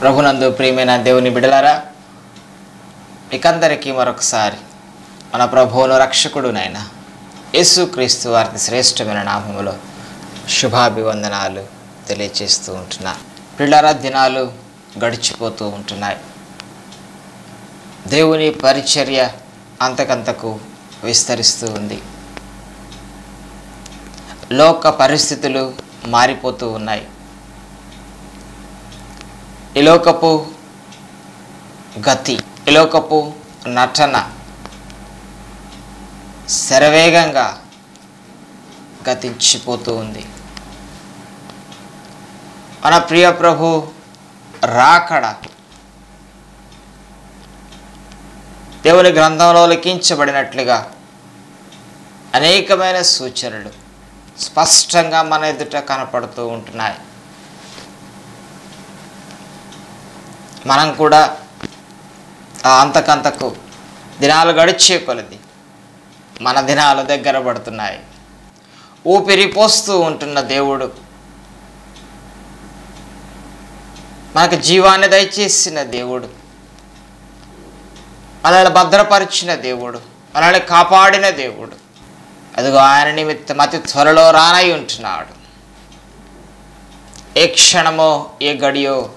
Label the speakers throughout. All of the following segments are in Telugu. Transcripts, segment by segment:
Speaker 1: ప్రభునందు ప్రియమైన దేవుని బిడలారా మీకందరికీ మరొకసారి మన ప్రభువును రక్షకుడునైన యేసుక్రీస్తు వారికి శ్రేష్టమైన నామములో శుభాభివందనాలు తెలియచేస్తూ ఉంటున్నాను పిల్లరా దినాలు గడిచిపోతూ ఉంటున్నాయి. దేవుని పరిచర్య అంతకంతకు విస్తరిస్తూ ఉంది. లోక పరిస్థితులు మారిపోతూ ఉన్నాయి. ఇలోకపు గతి ఇలోకపు నటన శరవేగంగా గతించిపోతూ ఉంది. మన ప్రియ ప్రభు రాకడ దేవుని గ్రంథంలో లిఖించబడినట్లుగా అనేకమైన సూచనలు స్పష్టంగా మన ఎదుట కనపడుతూ ఉంటున్నాయి. మనం కూడా అంతకంతకు దినాలు గడిచే కొలది. మన దినాలు దగ్గర పడుతున్నాయి. ఊపిరి పోస్తూ ఉంటున్న దేవుడు మనకు జీవాన్ని దయచేసిన దేవుడు. మనల్ని భద్రపరిచిన దేవుడు. మనల్ని కాపాడిన దేవుడు. అదిగో ఆయన నిమిత్తం అతి త్వరలో రానై ఉంటున్నాడు. ఏ క్షణమో ఏ గడియో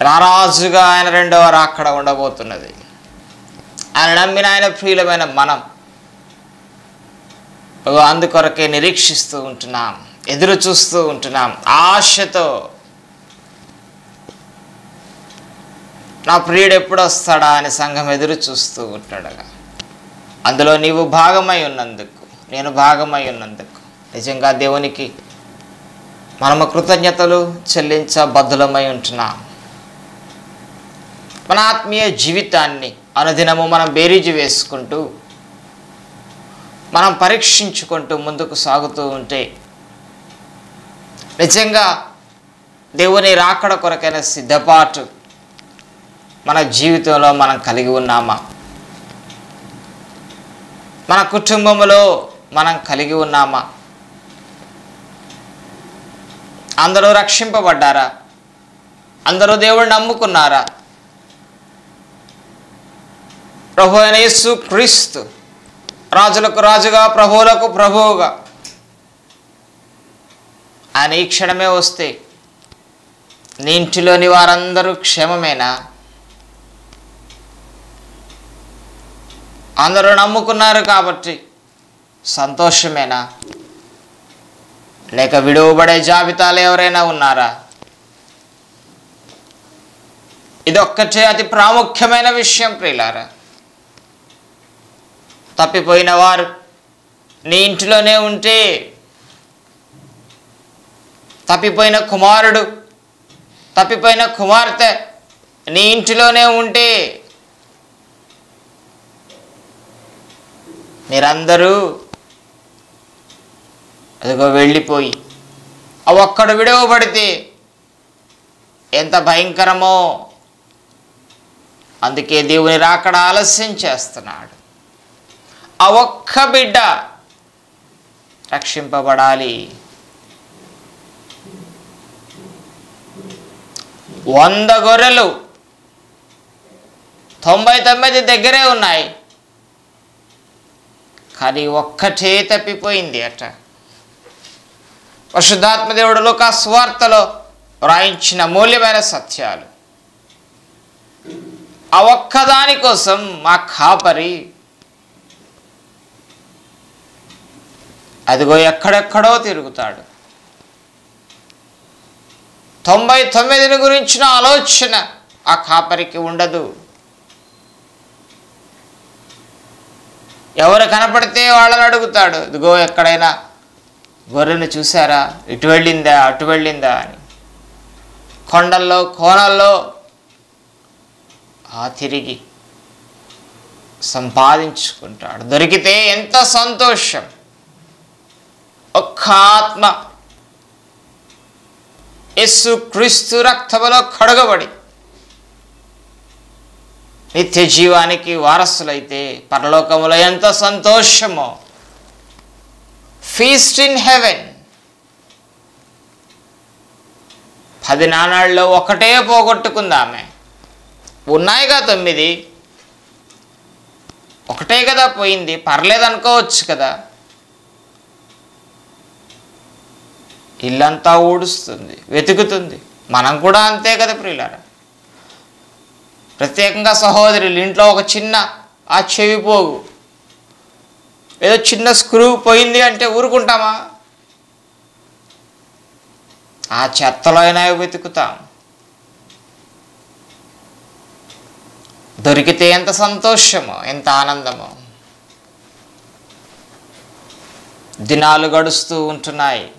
Speaker 1: రారాజుగా ఆయన రెండవ అక్కడ ఉండబోతున్నది. ఆయన నమ్మిన ఆయన ప్రియులమైన మనం అందుకొరకే నిరీక్షిస్తూ ఉంటున్నాం ఎదురు చూస్తూ ఉంటున్నాం. ఆశతో నా ప్రియుడు ఎప్పుడు వస్తాడా అని సంఘం ఎదురు చూస్తూ ఉంటాడుగా అందులో నీవు భాగమై ఉన్నందుకు నేను భాగమై ఉన్నందుకు నిజంగా దేవునికి మనము కృతజ్ఞతలు చెల్లించ బద్దులమై ఉంటున్నాం. మన ఆత్మీయ జీవితాన్ని అనుదినము మనం బేరీజు వేసుకుంటూ మనం పరీక్షించుకుంటూ ముందుకు సాగుతూ ఉంటే నిజంగా దేవుని రాకడ కొరకైన సిద్ధపాటు మన జీవితంలో మనం కలిగి ఉన్నామా? మన కుటుంబంలో మనం కలిగి ఉన్నామా? అందరూ రక్షింపబడ్డారా? అందరూ దేవుడు నమ్ముకున్నారా? ప్రభు అనేసు క్రీస్తు. రాజులకు రాజుగా ప్రభువులకు ప్రభువుగా. ఆయన ఈ క్షణమే వస్తే నీ ఇంటిలోని వారందరూ క్షేమమేనా? అందరూ నమ్ముకున్నారు కాబట్టి సంతోషమేనా? లేక విడువబడే జాబితాలు ఎవరైనా ఉన్నారా? ఇదొక్కటే అతి ప్రాముఖ్యమైన విషయం ప్రియులారా. తప్పిపోయిన వారు నీ ఇంటిలోనే ఉంటే తప్పిపోయిన కుమారుడు తప్పిపోయిన కుమార్తె నీ ఇంటిలోనే ఉంటే మీరందరూ అదిగో వెళ్ళిపోయి ఆ ఒక్కడు విడవబడితే ఎంత భయంకరమో అందుకే దేవుని రాకడ ఆలస్యం చేస్తున్నాడు. ఆ ఒక్క బిడ్డ రక్షింపబడాలి. వంద గొర్రెలు తొంభై తొమ్మిది దగ్గరే ఉన్నాయి. కానీ ఒక్కటే తప్పిపోయింది అట. పరిశుద్ధాత్మ దేవుడు లోక స్వార్తలో వ్రాయించిన మూల్యమైన సత్యాలు. ఆ ఒక్కదాని కోసం మా కాపరి అదిగో ఎక్కడెక్కడో తిరుగుతాడు. తొంభై తొమ్మిదిని గురించిన ఆలోచన ఆ కాపరికి ఉండదు. ఎవరు కనపడితే వాళ్ళని అడుగుతాడు ఇదిగో ఎక్కడైనా గొర్రెను చూసారా ఇటు వెళ్ళిందా? అటు వెళ్ళిందా? అని. కొండల్లో కోనల్లో ఆ తిరిగి సంపాదించుకుంటాడు. దొరికితే ఎంత సంతోషం! ఒక్క ఆత్మ యస్సు క్రీస్తు రక్తములో కడగబడి నిత్య జీవానికి వారసులైతే పరలోకములో ఎంత సంతోషమో. Feast in heaven. పది నాణాల్లో ఒకటే పోగొట్టుకుందామే. ఉన్నాయిగా తొమ్మిది. ఒకటే కదా పోయింది. పర్లేదనుకోవచ్చు కదా. ఇల్లంతా ఊడుస్తుంది వెతుకుతుంది. మనం కూడా అంతే కదా ప్రియులారా? ప్రత్యేకంగా సహోదరులు ఇంట్లో ఒక చిన్న ఆ చెవి పోగు. ఏదో చిన్న స్క్రూ పోయింది అంటే ఊరుకుంటామా? ఆ చెత్తలో అయినా వెతుకుతాం. దొరికితే ఎంత సంతోషమో ఎంత ఆనందమో. దినాలు గడుస్తూ ఉంటున్నాయి.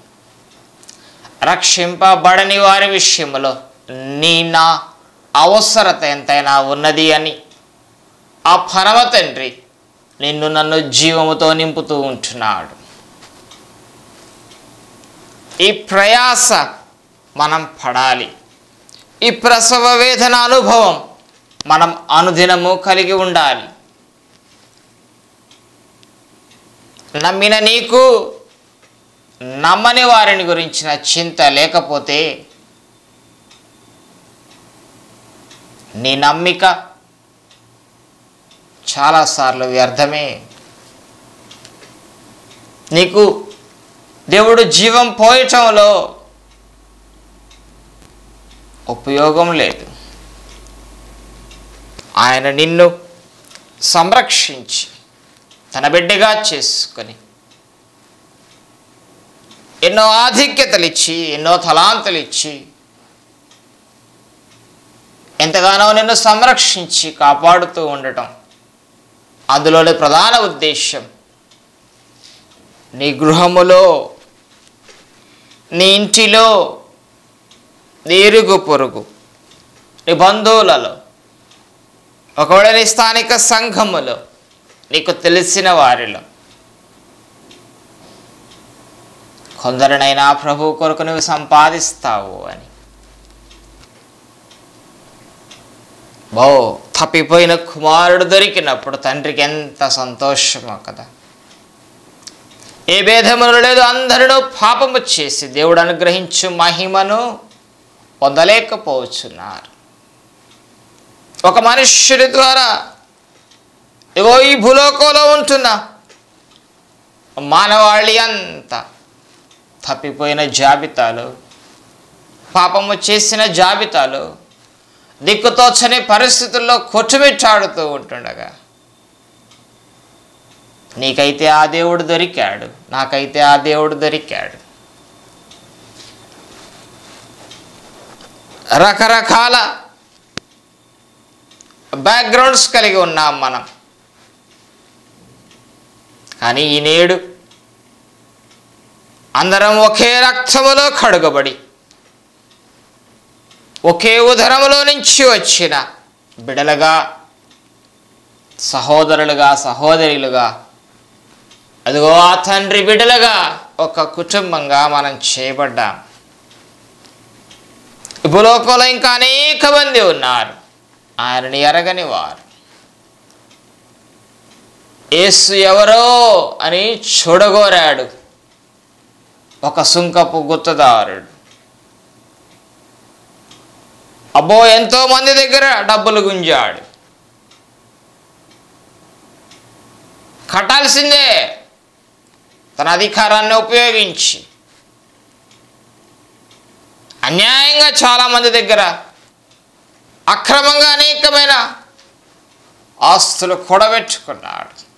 Speaker 1: రక్షింపబడని వారి విషయంలో నీ నా అవసరత ఎంతైనా ఉన్నది అని. ఆ పరమ తండ్రి నిన్ను నన్ను జీవముతో నింపుతూ ఉంటున్నాడు. ఈ ప్రయాస మనం పడాలి. ఈ ప్రసవ వేదన అనుభవం మనం అనుదినము కలిగి ఉండాలి. నమ్మిన నీకు నమ్మని వారిని గురించిన చింత లేకపోతే నీ నమ్మిక చాలాసార్లు వ్యర్థమే. నీకు దేవుడు జీవం పోయటంలో ఉపయోగం లేదు. ఆయన నిన్ను సంరక్షించి తన బిడ్డగా చేసుకొని ఎన్నో ఆధిక్యతలు ఇచ్చి ఎన్నో తలాంతలు ఇచ్చి ఎంతగానో నిన్ను సంరక్షించి కాపాడుతూ ఉండటం అందులోని ప్రధాన ఉద్దేశం నీ గృహములో నీ ఇంటిలో నీరుగు పొరుగు నీ బంధువులలో ఒకవేళ నీ స్థానిక సంఘములో నీకు తెలిసిన వారిలో కొందరినైనా ప్రభు కొరకు నువ్వు సంపాదిస్తావు అని. బో తప్పిపోయిన కుమారుడు దొరికినప్పుడు తండ్రికి ఎంత సంతోషమో కదా. ఏ భేదములు లేదు అందరిలో పాపము చేసి దేవుడు అనుగ్రహించు మహిమను పొందలేకపోవచ్చున్నారు. ఒక మనుష్యుడి ద్వారా ఇగో ఈ భూలోకంలో ఉంటున్న మానవాళి అంతా తప్పిపోయిన జాబితాలు పాపము చేసిన జాబితాలు దిక్కుతోచని పరిస్థితుల్లో కొట్టుమిట్టాడుతూ ఉంటుండగా నీకైతే ఆ దేవుడు దొరికాడు నాకైతే ఆ దేవుడు దొరికాడు. రకరకాల బ్యాక్గ్రౌండ్స్ కలిగి ఉన్నాం మనం. కానీ ఈ నేడు అందరం ఒకే రక్తములో కడుగబడి ఒకే ఉదరములో నుంచి వచ్చిన బిడలుగా సహోదరులుగా సహోదరులుగా అదిగో ఆ తండ్రి బిడలుగా ఒక కుటుంబంగా మనం చేయబడ్డాం. భూలోకంలో ఇంకా అనేక మంది ఉన్నారు. ఆయనని ఎరగని వారు. ఏసు ఎవరో అని చూడగోరాడు. ఒక సుంకపు గుత్తదారుడు. అబ్బో ఎంతో మంది దగ్గర డబ్బులు గుంజాడు. కట్టాల్సిందే. తన అధికారాన్ని ఉపయోగించి. అన్యాయంగా చాలామంది దగ్గర అక్రమంగా అనేకమైన ఆస్తులు కూడబెట్టుకున్నాడు.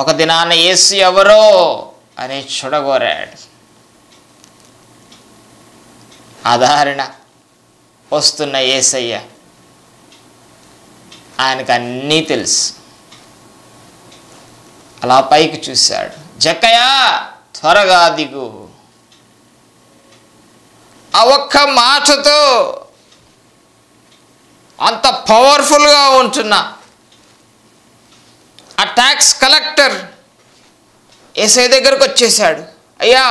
Speaker 1: ఒక దినాన ఏసీ ఎవరో అని చూడగోరాడు ఆధారణ వస్తున్న ఏసయ్య. ఆయనకు అన్నీ తెలుసు. అలా పైకి చూశాడు. జక్కయ్య త్వరగా దిగు. ఆ ఒక్క మాటతో అంత పవర్ఫుల్గా ఉంటున్న ఆ ట్యాక్స్ కలెక్టర్ ఏసై దగ్గరకు వచ్చేసాడు అయ్యా!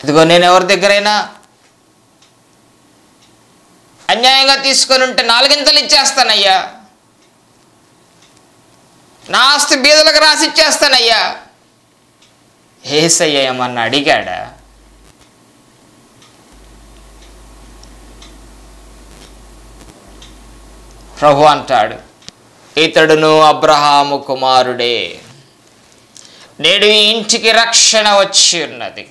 Speaker 1: ఇదిగో నేను ఎవరి దగ్గరైనా అన్యాయంగా తీసుకొని ఉంటే నాలుగింతలు ఇచ్చేస్తానయ్యా. నా ఆస్తి బీదలకు రాసి ఇచ్చేస్తానయ్యా. ఏసయ్య ఏమన్నా అడిగాడా? ప్రభు అంటాడు ఇతడును అబ్రహాము కుమారుడే. నేడు ఈ ఇంటికి రక్షణ వచ్చి ఉన్నది.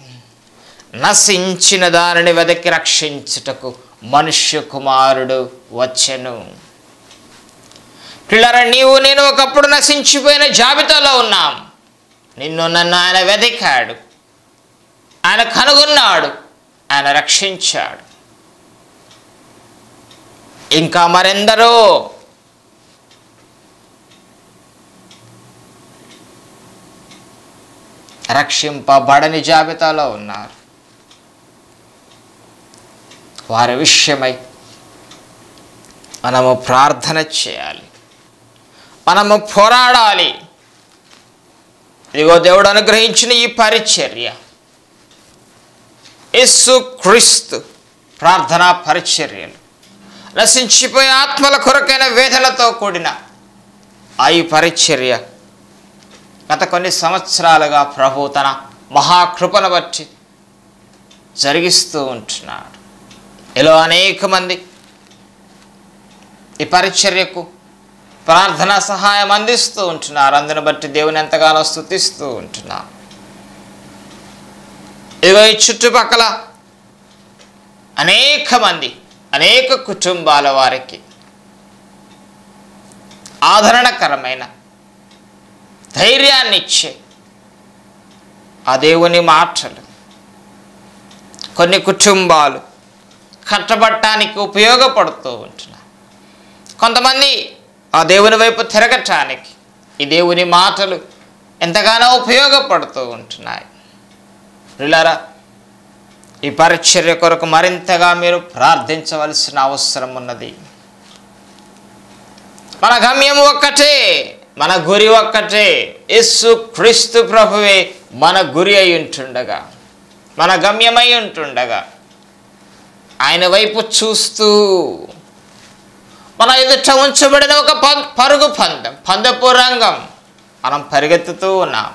Speaker 1: నశించిన దానిని వెదకి రక్షించుటకు మనుష్య కుమారుడు వచ్చెను. పిల్లర నీవు నేను ఒకప్పుడు నశించిపోయిన జాబితాలో ఉన్నాం. నిన్ను నన్ను ఆయన వెదికాడు. ఆయన కనుగొన్నాడు. ఆయన రక్షించాడు. ఇంకా మరెందరో రక్షింపబడని జాబితాలో ఉన్నారు. వారి విషయమై మనము ప్రార్థన చేయాలి. మనము పోరాడాలి. ఇదిగో దేవుడు అనుగ్రహించిన ఈ పరిచర్య. యేసు క్రీస్తు ప్రార్థనా పరిచర్యలు. నశించిపోయే ఆత్మల కొరకైన వేదనతో కూడిన ఆ ఈ పరిచర్య గత కొన్ని సంవత్సరాలుగా ప్రభు తన మహాకృపను బట్టి జరిగిస్తూ ఉంటున్నాడు. ఇలా అనేక మంది ఈ పరిచర్యకు ప్రార్థనా సహాయం అందిస్తూ ఉంటున్నారు. అందుని బట్టి దేవుని ఎంతగానో స్థుతిస్తూ ఉంటున్నారు ఇదిగో ఈ చుట్టుపక్కల అనేక మంది అనేక కుటుంబాల వారికి ఆదరణకరమైన ధైర్యాన్ని ఇచ్చే ఆ దేవుని మాటలు. కొన్ని కుటుంబాలు కట్టబట్టడానికి ఉపయోగపడుతూ ఉంటున్నాయి. కొంతమంది ఆ దేవుని వైపు తిరగటానికి ఈ దేవుని మాటలు ఎంతగానో ఉపయోగపడుతూ ఉంటున్నాయి. పిల్లరా ఈ పరిచర్య కొరకు మరింతగా మీరు ప్రార్థించవలసిన అవసరం ఉన్నది. మన గమ్యం ఒక్కటే. మన గురి ఒక్కటే యేసు క్రీస్తు ప్రభువే మన గురి అయి ఉంటుండగా మన గమ్యమై ఉంటుండగా ఆయన వైపు చూస్తూ మన ఎదుట ఉంచబడిన ఒక పరుగు పందెం పందపు రంగం మనం పరిగెత్తుతూ ఉన్నాం.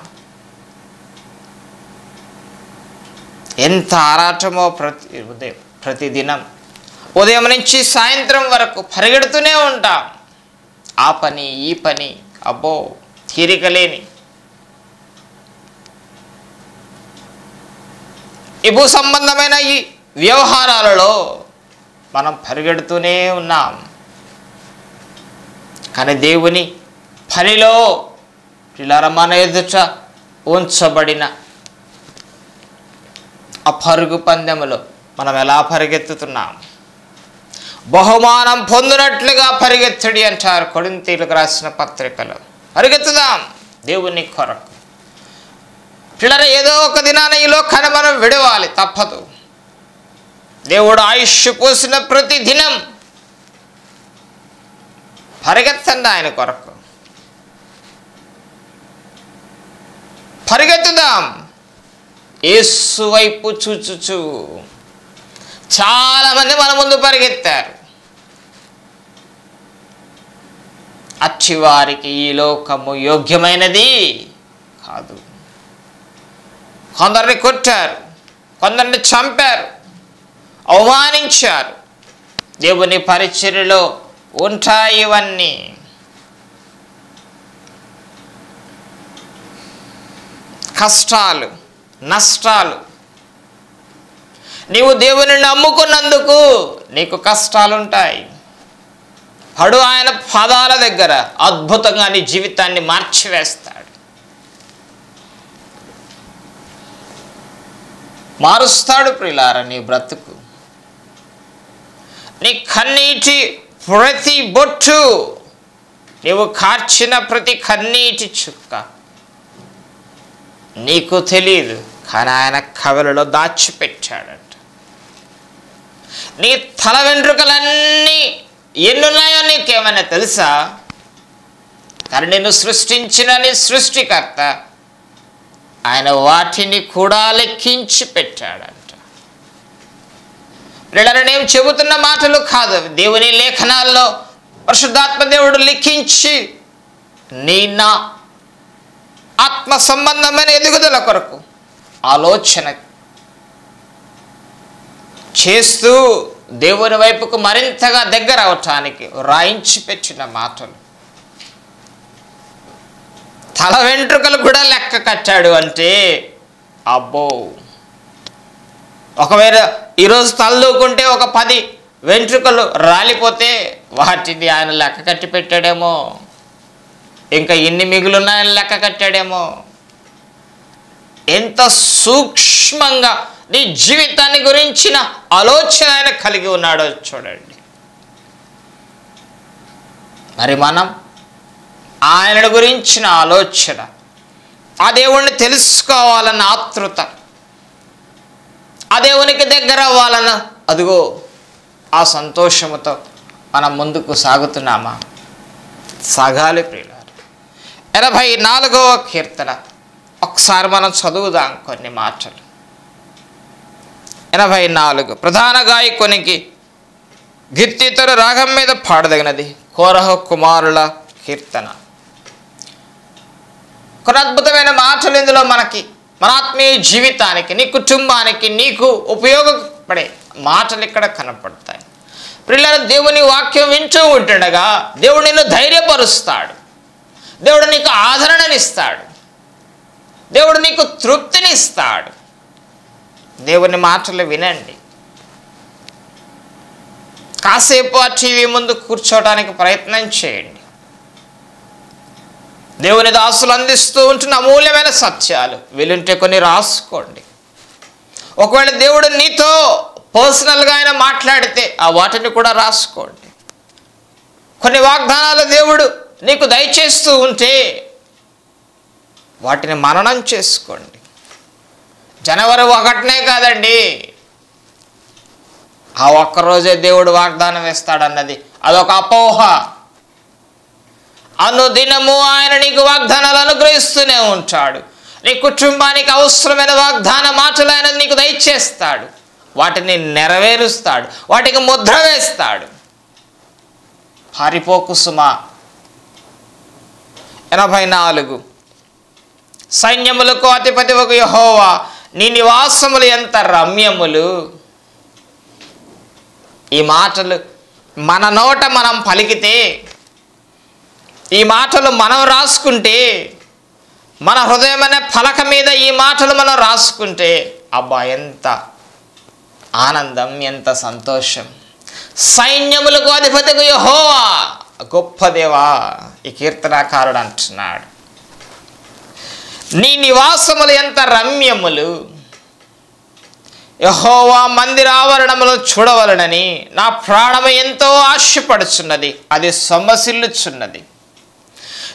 Speaker 1: ఎంత ఆరాటమో ప్రతి ఉదయం ప్రతిదినం ఉదయం నుంచి సాయంత్రం వరకు పరిగెడుతూనే ఉంటాం. ఆ పని ఈ పని అబ్బో తీరిక లేని ఈ భూ సంబంధమైన ఈ వ్యవహారాలలో మనం పరిగెడుతూనే ఉన్నాం. కానీ దేవుని పనిలో పిల్లల ఎదుట ఉంచబడిన ఆ పరుగు పందెములో మనం ఎలా పరిగెత్తుతున్నాం? బహుమానం పొందినట్లుగా పరిగెత్తడి అంటారు కొడింతీలకు రాసిన పత్రికలో. పరిగెత్తుదాం దేవుని కొరకు. పిల్లల ఏదో ఒక దినాన ఈ లోకాన్ని మనం విడవాలి తప్పదు. దేవుడు ఆయుష్ పోసిన ప్రతి దినం పరిగెత్తండి ఆయన కొరకు. పరిగెత్తుదాం. ఏసు వైపు చూచుచు. చాలామంది మన ముందు పరిగెత్తారు. అచ్చివారికి ఈ లోకము యోగ్యమైనది కాదు. కొందరిని కొట్టారు కొందరిని చంపారు అవమానించారు. దేవుని పరిచర్యలో ఉంటాయి ఇవన్నీ. కష్టాలు నష్టాలు. నీవు దేవుని నమ్ముకున్నందుకు నీకు కష్టాలుంటాయి. పడు ఆయన పాదాల దగ్గర అద్భుతంగా నీ జీవితాన్ని మార్చివేస్తాడు. మారుస్తాడు ప్రిలార నీ బ్రతుకు. నీ కన్నీటి ప్రతి బొట్టు నీవు కార్చిన ప్రతి కన్నీటి చుక్క. నీకు తెలియదు కానీ ఆయన కవలలో దాచిపెట్టాడట. నీ తల వెంట్రుకలన్నీ ఎన్నున్నాయో నీకేమైనా తెలుసా? కానీ నేను సృష్టించిన నీ సృష్టికర్త. ఆయన వాటిని కూడా లెక్కించి పెట్టాడంట. వీళ్ళని నేను చెబుతున్న మాటలు కాదు. దేవుని లేఖనాల్లో పరిశుద్ధాత్మ దేవుడు లిఖించి నీ నా ఆత్మ సంబంధమైన ఎదుగుదల కొరకు ఆలోచన చేస్తూ దేవుని వైపుకు మరింతగా దగ్గర అవటానికి రాయించి పెట్టిన మాటలు. తల వెంట్రుకలు కూడా లెక్క కట్టాడు అంటే అబ్బో! ఒకవేళ ఈరోజు తలదూకుంటే ఒక పది వెంట్రుకలు రాలిపోతే వాటిని ఆయన లెక్క కట్టి పెట్టాడేమో. ఇంకా ఎన్ని మిగులున్నాయని లెక్క కట్టాడేమో. ఎంత సూక్ష్మంగా నీ జీవితాన్ని గురించిన ఆలోచన ఆయన కలిగి ఉన్నాడో చూడండి. మరి మనం ఆయన గురించిన ఆలోచన ఆ దేవుణ్ణి తెలుసుకోవాలన్న ఆతృత ఆ దేవునికి దగ్గర అవ్వాలన్న అదిగో ఆ సంతోషముతో మనం ముందుకు సాగుతున్నామా? సాగాలి ప్రియులారు. ఎనభై నాలుగవ కీర్తన. ఒకసారి మనం చదువుదాం కొన్ని మాటలు. ఎనభై నాలుగు ప్రధాన గాయకునికి గిత్తితరు రాగం మీద పాడదగినది కోరహ కుమారుల కీర్తన. కొన్ని అద్భుతమైన మాటలు ఇందులో మనకి మన ఆత్మీయ జీవితానికి నీ కుటుంబానికి నీకు ఉపయోగపడే మాటలు ఇక్కడ కనపడతాయి. పిల్లలు దేవుని వాక్యం వింటూ ఉంటుండగా దేవుడు నిన్ను ధైర్యపరుస్తాడు. దేవుడు నీకు ఆదరణనిస్తాడు. దేవుడు నీకు తృప్తినిస్తాడు. దేవుని మాటలు వినండి. కాసేపు ఆ టీవీ ముందు కూర్చోవడానికి ప్రయత్నం చేయండి. దేవుని దాసులు అందిస్తూ ఉంటున్న అమూల్యమైన సత్యాలు వీలుంటే కొన్ని రాసుకోండి. ఒకవేళ దేవుడు నీతో పర్సనల్గా ఆయన మాట్లాడితే ఆ వాటిని కూడా రాసుకోండి. కొన్ని వాగ్దానాలు దేవుడు నీకు దయచేస్తూ ఉంటే వాటిని మననం చేసుకోండి. జనవరి ఒకటినే కాదండి. ఆ ఒక్కరోజే దేవుడు వాగ్దానం ఇస్తాడన్నది అదొక అపోహ. అనుదినము ఆయన నీకు వాగ్దానాలు అనుగ్రహిస్తూనే ఉంటాడు. నీ కుటుంబానికి అవసరమైన వాగ్దాన మాటలు ఆయన నీకు దయచేస్తాడు. వాటిని నెరవేరుస్తాడు. వాటికి ముద్ర వేస్తాడు. పారిపోకు సుమా. ఎనభై నాలుగు. సైన్యములకు అధిపతి ఒక యహోవా. నీ నివాసములు ఎంత రమ్యములు. ఈ మాటలు మన నోట మనం పలికితే ఈ మాటలు మనం రాసుకుంటే మన హృదయం అనే పలక మీద ఈ మాటలు మనం రాసుకుంటే అబ్బా ఎంత ఆనందం ఎంత సంతోషం. సైన్యములకు అధిపతికు యహోవా గొప్ప దేవా ఈ కీర్తనాకారుడు అంటున్నాడు. నీ నివాసములు ఎంత రమ్యములు? యహోవా మందిర ఆవరణములు చూడవలనని నా ప్రాణము ఎంతో ఆశపడుచున్నది అది సొమ్మసిల్లుచున్నది.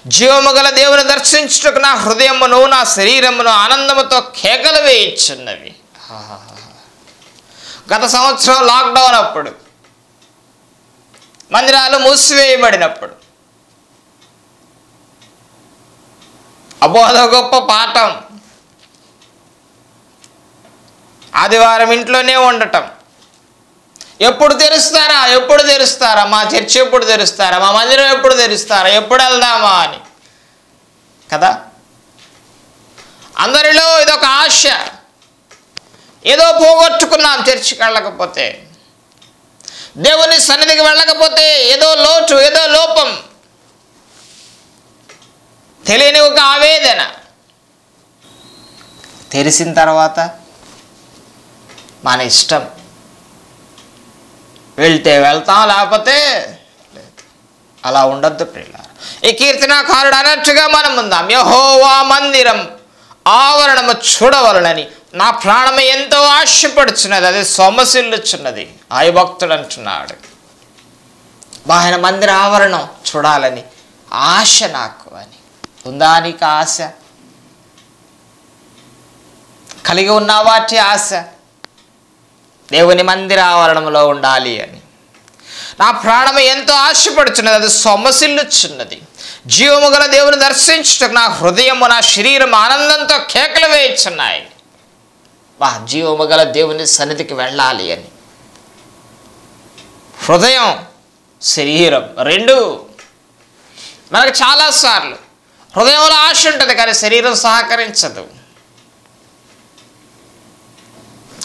Speaker 1: జీవము గల దేవుని దర్శించుటకు నా హృదయమును నా శరీరమును ఆనందముతో కేకలు వేయించున్నవి. గత సంవత్సరం లాక్డౌన్ అప్పుడు మందిరాలు మూసివేయబడినప్పుడు అబ్బో గొప్ప పాఠం. ఆదివారం ఇంట్లోనే ఉండటం. ఎప్పుడు తెరుస్తారా? ఎప్పుడు తెరుస్తారా? మా చర్చి ఎప్పుడు తెరుస్తారా? మా మందిరం ఎప్పుడు తెరుస్తారా? ఎప్పుడు వెళ్దామా అని. కదా? అందరిలో ఇదొక ఆశ. ఏదో పోగొట్టుకున్నాం చర్చికి వెళ్ళకపోతే. దేవుని సన్నిధికి వెళ్ళకపోతే ఏదో లోటు ఏదో లోపం. తెలియని ఒక ఆవేదన. తెలిసిన తర్వాత మన ఇష్టం. వెళ్తే వెళ్తాం లేకపోతే అలా ఉండొద్దు ప్రియుల ఈ కీర్తనాకారుడు అన్నట్టుగా మనం ఉందాం. యహోవా మందిరం ఆవరణము చూడవలనని నా ప్రాణము ఎంతో ఆశపడుచున్నది. అది సొమసిల్లుచున్నది ఆయ భక్తుడు అంటున్నాడు. ఆయన మందిర ఆవరణం చూడాలని ఆశ నాకు అని. ఉందా నీకు ఆశ? కలిగి ఉన్న వాటి ఆశ? దేవుని మందిర ఆవరణంలో ఉండాలి అని. నా ప్రాణం ఎంతో ఆశపడుచున్నది అది సొమ్మసిల్లుచున్నది జీవము గల దేవుని దర్శించుటకు నా హృదయము నా శరీరం ఆనందంతో కేకలు వేయుచున్నాయి. వా జీవము గల దేవుని సన్నిధికి వెళ్ళాలి అని. హృదయం శరీరం రెండు. మనకు చాలాసార్లు హృదయంలో ఆశ ఉంటుంది కానీ శరీరం సహకరించదు.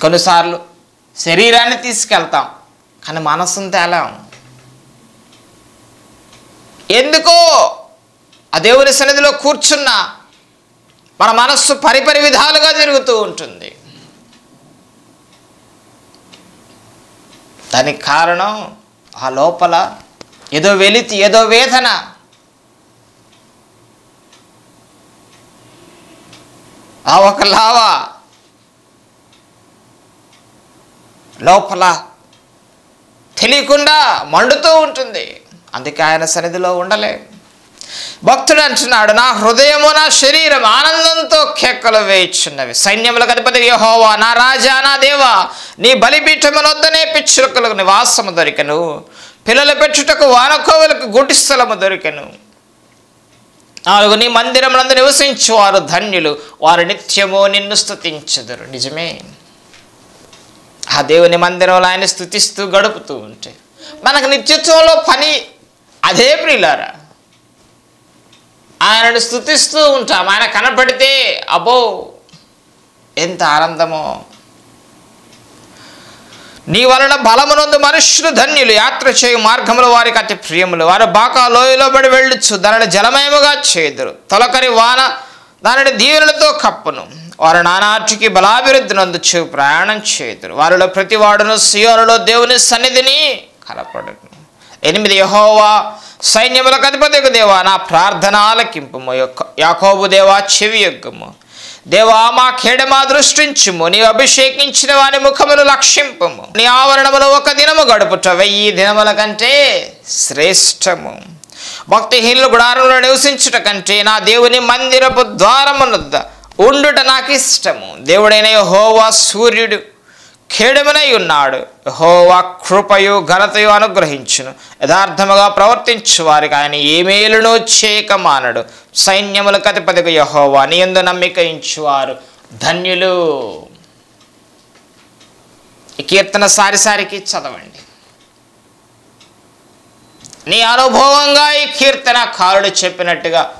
Speaker 1: కొన్నిసార్లు శరీరాన్ని తీసుకెళ్తాం కానీ మనసును తేలాం. ఎందుకో ఆ దేవుని సన్నిధిలో కూర్చున్న మన మనస్సు పరిపరి విధాలుగా జరుగుతూ ఉంటుంది. దానికి కారణం ఆ లోపల ఏదో వెలితి ఏదో వేదన ఆ ఒక లావ లోపల తెలియకుండా మండుతూ ఉంటుంది. అందుకే ఆయన సన్నిధిలో ఉండలే. భక్తుడు అంటున్నాడు నా హృదయము నా శరీరం ఆనందంతో కేకలు వేయుచున్నవి. సైన్యములకు అధిపతి యహోవా నా రాజా నా దేవా నీ బలిపీఠమునొద్దనే పిచ్చులకు నివాసము దొరికను. పిల్లలు పెట్టుటకు వానకోవులకు గుటి స్థలము దొరికెను. నాలుగు నీ మందిరములందు నివసించు వారు ధన్యులు. వారు నిత్యము నిన్ను స్థుతించదురు నిజమే. ఆ దేవుని మందిరంలో ఆయన స్థుతిస్తూ గడుపుతూ ఉంటే మనకు నిత్యత్వంలో పని అదే ప్రియులారా. ఆయనను స్థుతిస్తూ ఉంటాం. ఆయన కనపడితే అబ్బో ఎంత ఆనందమో. నీ వలన బలమునందు మనుష్యులు ధన్యులు. యాత్ర చేయు మార్గములు వారికి అతి ప్రియములు. వారు బాకా లోయలో పడి దానిని జలమయముగా చేదురు తొలకరి వాన దానిని దీవెనలతో కప్పును. వారు నానాటికి బలాభివృద్ధి నందుచు ప్రయాణం చేదురు వారిలో ప్రతి వాడును సియోనులో దేవుని సన్నిధిని కనపడును ఎనిమిది యహోవా సైన్యములకు అధిపతికు దేవా నా ప్రార్థన ఆలకింపు యొక్క యాకోబు దేవా చెవి యొగ్గము దేవా మా ఖేడమా దృష్టించుము. నీ అభిషేకించిన వాని ముఖమును లక్షింపము. నీ ఆవరణములో ఒక దినము గడుపుట వెయ్యి దినముల కంటే శ్రేష్టము. భక్తిహీనులు గుడారంలో నివసించుట కంటే నా దేవుని మందిరపు ద్వారమునొద్ద ఉండుట నాకు ఇష్టము దేవుడైన హోవా సూర్యుడు. ఖేడమునై ఉన్నాడు. హోవా కృపయు ఘనతయు అనుగ్రహించును. యథార్థముగా ప్రవర్తించు వారికి ఆయన ఏ మేలును చేయక మానడు సైన్యములకు అధిపతిగా యహోవా నీ ఎందు నమ్మిక ఇచ్చువారు ధన్యులు. ఈ కీర్తన సారిసారికి చదవండి. నీ అనుభవంగా ఈ కీర్తన కారుడు చెప్పినట్టుగా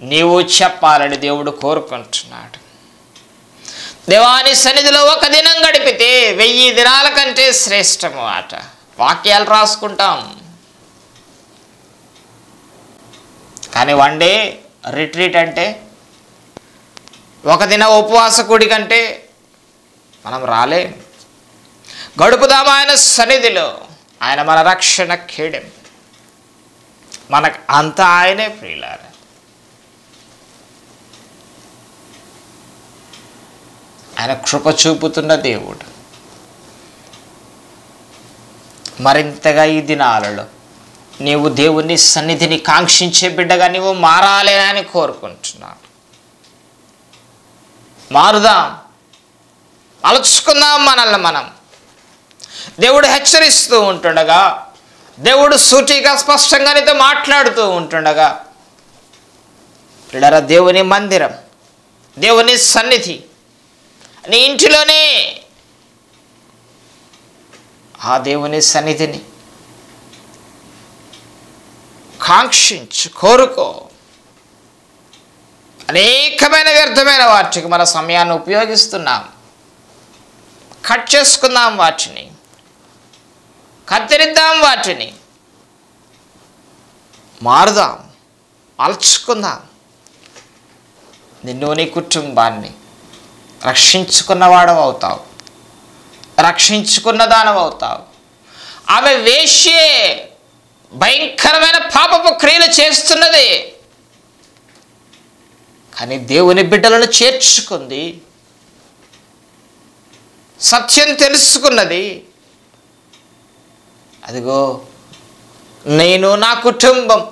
Speaker 1: నీవు చెప్పాలని దేవుడు కోరుకుంటున్నాడు. దేవాని సన్నిధిలో ఒక దినం గడిపితే వెయ్యి దినాల కంటే శ్రేష్టము ఆట. వాక్యాలు రాసుకుంటాం. కానీ వన్ డే రిట్రీట్ అంటే ఒక దిన ఉపవాసకుడి కంటే మనం రాలేం. గడుపుదాం ఆయన సన్నిధిలో. ఆయన మన రక్షణ ఖేడం. మనకు అంత ఆయనే ప్రియులారు. ఆయన కృప చూపుతున్న దేవుడు. మరింతగా ఈ దినాలలో నీవు దేవుని సన్నిధిని కాంక్షించే బిడ్డగా నీవు మారాలేనని కోరుకుంటున్నాను మారుదాం. అలుచుకుందాం మనల్ని మనం. దేవుడు హెచ్చరిస్తూ ఉంటుండగా దేవుడు సూటిగా స్పష్టంగా నీతో మాట్లాడుతూ ఉంటుండగా పిల్లర దేవుని మందిరం దేవుని సన్నిధి నీ ఇంటిలోనే. ఆ దేవుని సన్నిధిని కాంక్షించు కోరుకో. అనేకమైన వ్యర్థమైన వాటికి మన సమయాన్ని ఉపయోగిస్తున్నాం. కట్ చేసుకుందాం వాటిని. కత్తిరిద్దాం వాటిని. మారుదాం అల్చుకుందాం నిన్ను నీ కుటుంబాన్ని రక్షించుకున్నవాడవు అవుతావు రక్షించుకున్న దానవవుతావు ఆమె వేష్యే భయంకరమైన పాపపు క్రియలు చేస్తున్నది. కానీ దేవుని బిడ్డలను చేర్చుకుంది. సత్యం తెలుసుకున్నది. అదిగో నేను నా కుటుంబం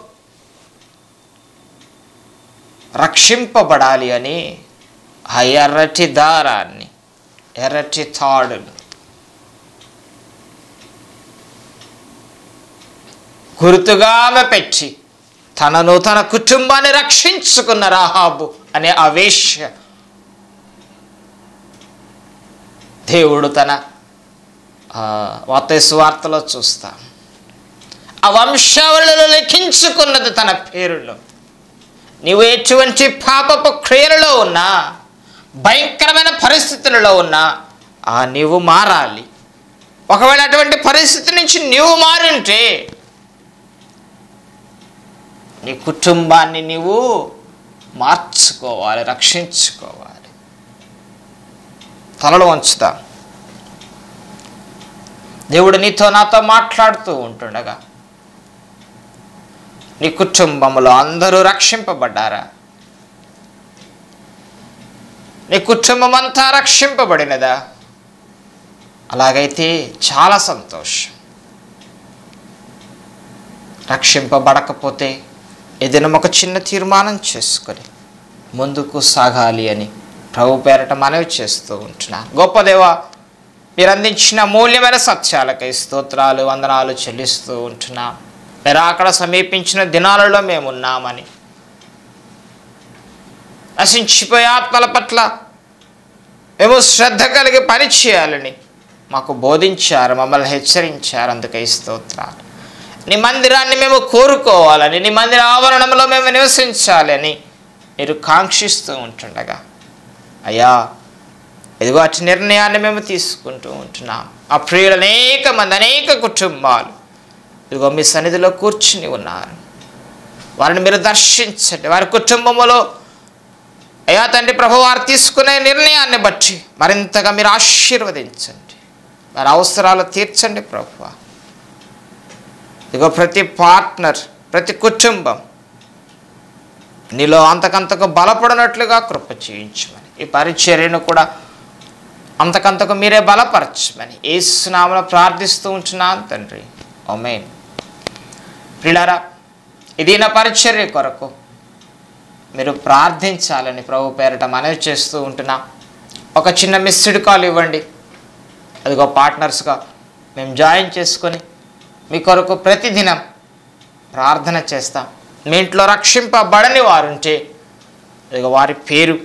Speaker 1: రక్షింపబడాలి అని ఆ ఎర్రటి దారాన్ని ఎర్రటి తాడును గుర్తుగామె పెట్టి తనను తన కుటుంబాన్ని రక్షించుకున్న రాహాబు అనే ఆ దేవుడు తన వార్త వార్తలో చూస్తాం. ఆ వంశావళిలో లెక్కించుకున్నది తన పేరులో. నీవు ఎటువంటి పాపపు క్రియలలో ఉన్నా భయంకరమైన పరిస్థితులలో ఉన్నా ఆ నీవు మారాలి. ఒకవేళ అటువంటి పరిస్థితి నుంచి నీవు మారుంటే నీ కుటుంబాన్ని నీవు మార్చుకోవాలి రక్షించుకోవాలి. తలలు వంచుతా. దేవుడు నీతో నాతో మాట్లాడుతూ ఉంటుండగా నీ కుటుంబంలో అందరూ రక్షింపబడ్డారా? నీ కుటుంబమంతా రక్షింపబడినదా? అలాగైతే చాలా సంతోషం. రక్షింపబడకపోతే ఏదైనా ఒక చిన్న తీర్మానం చేసుకొని ముందుకు సాగాలి అని ప్రభు పేరట మనవి చేస్తూ ఉంటున్నా. గొప్ప దేవ మీరు అందించిన మూల్యమైన సత్యాలకై స్తోత్రాలు వందనాలు చెల్లిస్తూ ఉంటున్నాం. మీరు అక్కడ సమీపించిన దినాలలో మేము ఉన్నామని నశించిపోయే ఆత్మల పట్ల మేము శ్రద్ధ కలిగి పని చేయాలని మాకు బోధించారు మమ్మల్ని హెచ్చరించారు. అందుకే స్తోత్రాలు. నీ మందిరాన్ని మేము కోరుకోవాలని నీ మందిర ఆవరణంలో మేము నివసించాలని మీరు కాంక్షిస్తూ ఉంటుండగా అయ్యా ఇదిగో అటు నిర్ణయాన్ని మేము తీసుకుంటూ ఉంటున్నాం. ఆ ప్రియులు అనేక మంది అనేక కుటుంబాలు ఇదిగో మీ సన్నిధిలో కూర్చుని ఉన్నారు. వారిని మీరు దర్శించండి. వారి కుటుంబంలో అయ్యా తండ్రి ప్రభువారు తీసుకునే నిర్ణయాన్ని బట్టి మరింతగా మీరు ఆశీర్వదించండి. వారి అవసరాలు తీర్చండి ప్రభు ఇదిగో ప్రతి పార్ట్నర్ ప్రతి కుటుంబం నీలో అంతకంతకు బలపడినట్లుగా కృప చేయించమని ఈ పరిచర్యను కూడా అంతకంతకు మీరే బలపరచమని ఏసునామలో ప్రార్థిస్తూ ఉంటున్నాను తండ్రి. ఓమేన్ ప్రిలారా ఇది నా పరిచర్య కొరకు మీరు ప్రార్థించాలని ప్రభు పేరట మనవి చేస్తూ ఉంటున్నా. ఒక చిన్న మిస్డ్ కాల్ ఇవ్వండి. అదిగో పార్ట్నర్స్గా మేము జాయిన్ చేసుకొని మీ కొరకు ప్రతిదినం ప్రార్థన చేస్తాం. మీ ఇంట్లో రక్షింపబడని వారుంటే ఇదిగో వారి పేరు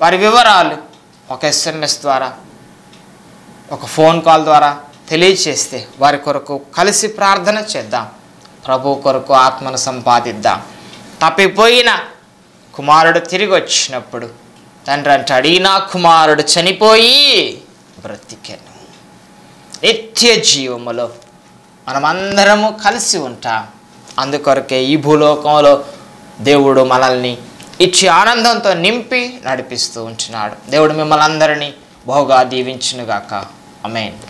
Speaker 1: వారి వివరాలు ఒక ఎస్ఎంఎస్ ద్వారా ఒక ఫోన్ కాల్ ద్వారా తెలియచేస్తే వారి కొరకు కలిసి ప్రార్థన చేద్దాం. ప్రభు కొరకు ఆత్మను సంపాదిద్దాం. తప్పిపోయిన కుమారుడు తిరిగి వచ్చినప్పుడు తండ్రి అంటాడు ఈ నా కుమారుడు చనిపోయి బ్రతికెను. నిత్య జీవములో మనమందరము కలిసి ఉంటాం. అందుకొరకే ఈ భూలోకంలో దేవుడు మనల్ని ఇచ్చి ఆనందంతో నింపి నడిపిస్తూ ఉంటున్నాడు. దేవుడు మిమ్మల్ని అందరినీ బహుగా దీవించునుగాక. అమేన్